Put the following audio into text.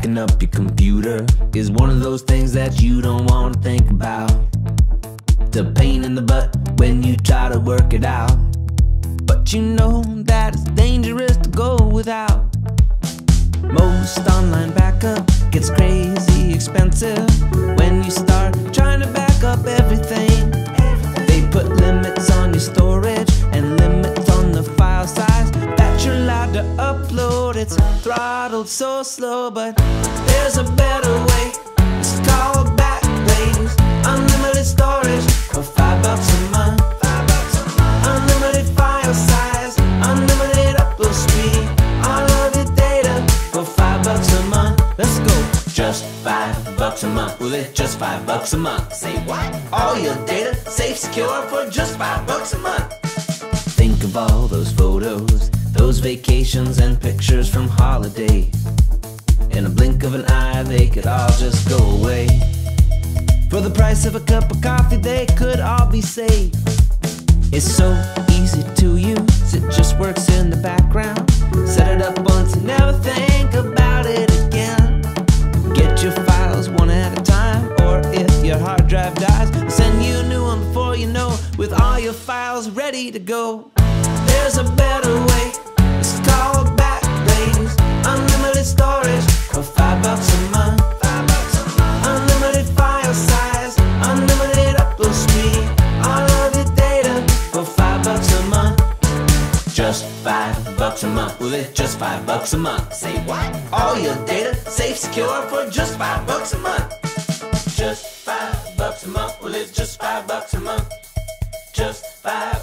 Backing up your computer is one of those things that you don't want to think about. A pain in the butt when you try to work it out. But you know that it's dangerous to go without. Most online backup gets crazy expensive when you start trying to back up upload. It's throttled so slow, but there's a better way. It's called Backblaze. Unlimited storage for five bucks a month. Unlimited file size, unlimited upload speed. All of your data for five bucks a month. Let's go. Just five bucks a month. It's just five bucks a month. Say what? All your data safe, secure for just five bucks a month. Think of all those photos, those vacations and pictures from holiday. In a blink of an eye, they could all just go away. For the price of a cup of coffee, they could all be saved. It's so easy to use, it just works in the background. Set it up once and never think about it again. Get your files one at a time, or if your hard drive dies, I'll send you a new one before you know, with all your files ready to go. There's a better way, five bucks a month. Well, it's just five bucks a month. Say what? All your data safe, secure for just five bucks a month. Just five bucks a month. Well, it's just five bucks a month. Just five.